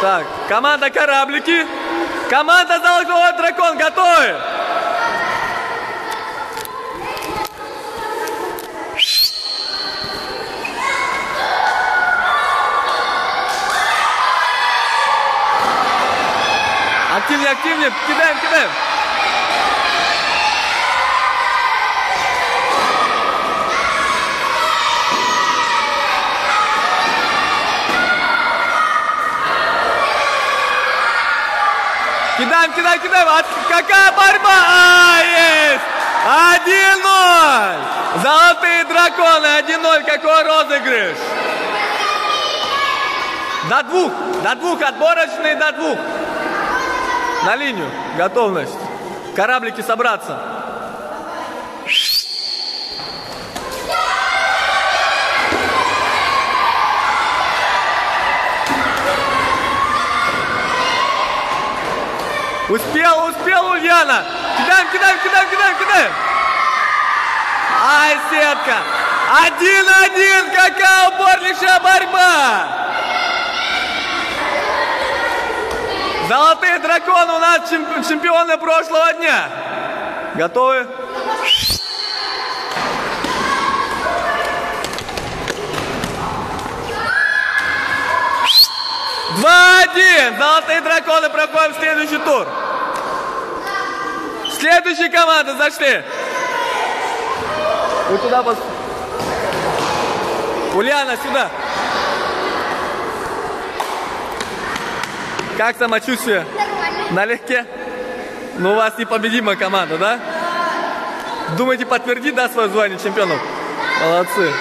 Так, команда «Кораблики». Команда «Золотой дракон» готовы? Активнее, активнее. Кидаем, кидаем. Кидаем, кидаем, кидаем. От... Какая борьба? А, есть! 1-0! Золотые драконы, 1-0. Какой розыгрыш? До двух, до двух, отборочные до двух. На линию, готовность. Кораблики собраться. Успел, успел, Ульяна! Кидаем, кидаем, кидаем, кидаем, кидаем! Ай, сетка! Один-один! Какая упорнейшая борьба! Золотые драконы у нас чемпионы прошлого дня. Готовы? Два-один. Золотые драконы проходим в следующий тур. Следующие команды зашли. Вы туда пос... Ульяна, сюда. Как самочувствие? Налегке? Ну, у вас непобедимая команда, да? Думаете, подтвердит, да, свое звание чемпионов? Молодцы.